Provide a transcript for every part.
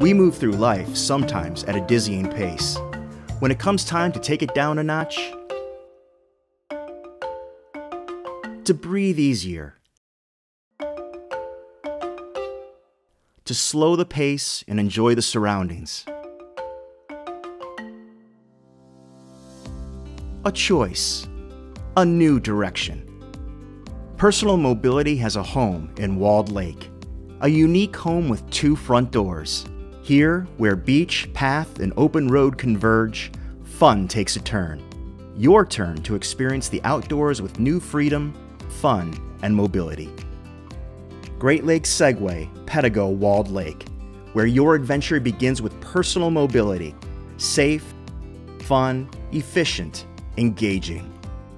We move through life sometimes at a dizzying pace. When it comes time to take it down a notch, to breathe easier, to slow the pace and enjoy the surroundings. A choice, a new direction. Personal Mobility has a home in Walled Lake, a unique home with two front doors. Here, where beach, path, and open road converge, fun takes a turn. Your turn to experience the outdoors with new freedom, fun, and mobility. Great Lakes Segway, Pedego Walled Lake, where your adventure begins with personal mobility, safe, fun, efficient, engaging.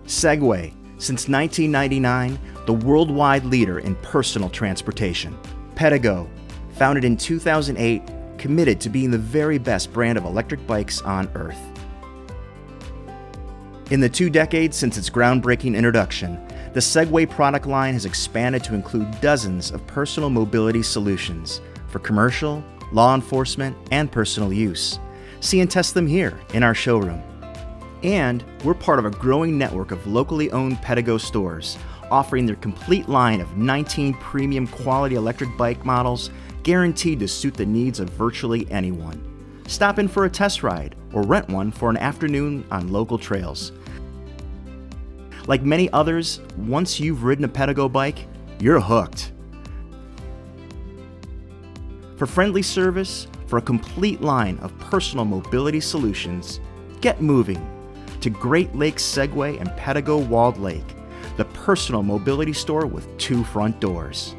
Segway, since 1999, the worldwide leader in personal transportation. Pedego, founded in 2008, committed to being the very best brand of electric bikes on earth. In the two decades since its groundbreaking introduction, the Segway product line has expanded to include dozens of personal mobility solutions for commercial, law enforcement, and personal use. See and test them here in our showroom. And we're part of a growing network of locally owned Pedego stores, offering their complete line of 19 premium quality electric bike models guaranteed to suit the needs of virtually anyone. Stop in for a test ride or rent one for an afternoon on local trails. Like many others, once you've ridden a Pedego bike, you're hooked. For friendly service, for a complete line of personal mobility solutions, get moving to Great Lakes Segway and Pedego Walled Lake, personal mobility store with two front doors.